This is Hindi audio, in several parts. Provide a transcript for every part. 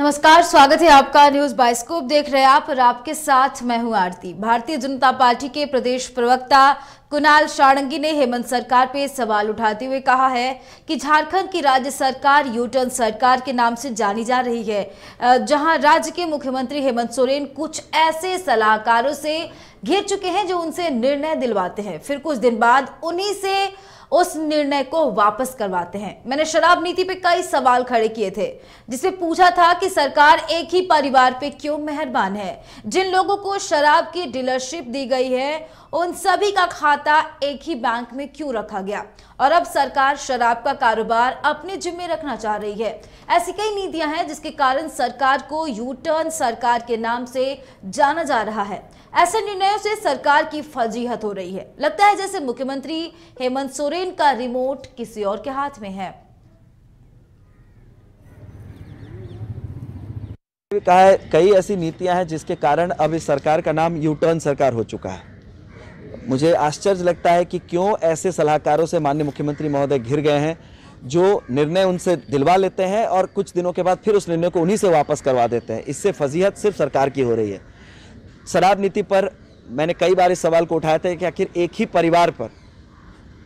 नमस्कार, स्वागत है आपका न्यूज़ बाइस्कोप देख रहे हैं आप और आपके साथ मैं हूँ आरती। भारतीय जनता पार्टी के प्रदेश प्रवक्ता कुणाल शाणंगी ने हेमंत सरकार पे सवाल उठाते हुए कहा है कि झारखंड की राज्य सरकार यूटर्न सरकार के नाम से जानी जा रही है जहाँ राज्य के मुख्यमंत्री हेमंत सोरेन कुछ ऐसे सलाहकारों से घेर चुके हैं जो उनसे निर्णय दिलवाते हैं। फिर कुछ दिन बाद उन्हीं से उस निर्णय को वापस करवाते हैं। मैंने शराब नीति पे कई सवाल खड़े किए थे, जिसमें पूछा था कि सरकार एक ही परिवार पे क्यों मेहरबान है? जिन लोगों को शराब की डीलरशिप दी गई है, उन सभी का खाता एक ही बैंक में क्यों रखा गया? और अब सरकार शराब का कारोबार अपने जिम्मे रखना चाह रही है। ऐसी कई नीतियाँ हैं जिसके कारण सरकार को यू टर्न सरकार के नाम से जाना जा रहा है। ऐसे निर्णयों से सरकार की फजीहत हो रही है। लगता है जैसे मुख्यमंत्री हेमंत सोरेन का रिमोट किसी और के हाथ में है। कहा है, कई ऐसी नीतियाँ हैं जिसके कारण अब इस सरकार का नाम यू टर्न सरकार हो चुका है। मुझे आश्चर्य लगता है कि क्यों ऐसे सलाहकारों से माननीय मुख्यमंत्री महोदय घिर गए हैं, जो निर्णय उनसे दिलवा लेते हैं और कुछ दिनों के बाद फिर उस निर्णय को उन्हीं से वापस करवा देते हैं। इससे फजीहत सिर्फ़ सरकार की हो रही है। शराब नीति पर मैंने कई बार इस सवाल को उठाया था कि आखिर एक ही परिवार पर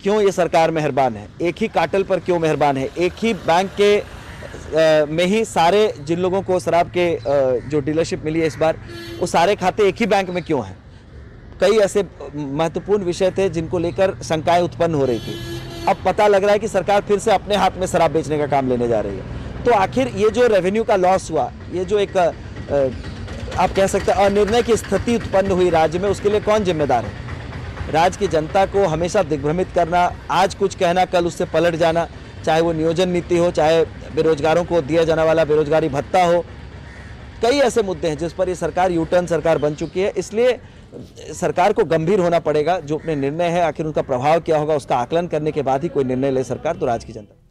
क्यों ये सरकार मेहरबान है? एक ही काटल पर क्यों मेहरबान है? एक ही बैंक के आ, में ही सारे जिन लोगों को शराब के आ, जो डीलरशिप मिली है इस बार वो सारे खाते एक ही बैंक में क्यों हैं? कई ऐसे महत्वपूर्ण विषय थे जिनको लेकर शंकाएँ उत्पन्न हो रही थी। अब पता लग रहा है कि सरकार फिर से अपने हाथ में शराब बेचने का काम लेने जा रही है। तो आखिर ये जो रेवेन्यू का लॉस हुआ ये जो एक आप कह सकते हैं, अनिर्णय की स्थिति उत्पन्न हुई राज्य में, उसके लिए कौन जिम्मेदार है? राज्य की जनता को हमेशा दिग्भ्रमित करना, आज कुछ कहना, कल उससे पलट जाना, चाहे वो नियोजन नीति हो, चाहे बेरोजगारों को दिया जाने वाला बेरोजगारी भत्ता हो, कई ऐसे मुद्दे हैं जिस पर ये सरकार यू टर्न सरकार बन चुकी है। इसलिए सरकार को गंभीर होना पड़ेगा, जो अपने निर्णय है, आखिर उनका प्रभाव क्या होगा, उसका आकलन करने के बाद ही कोई निर्णय ले सरकार तो राज्य की जनता।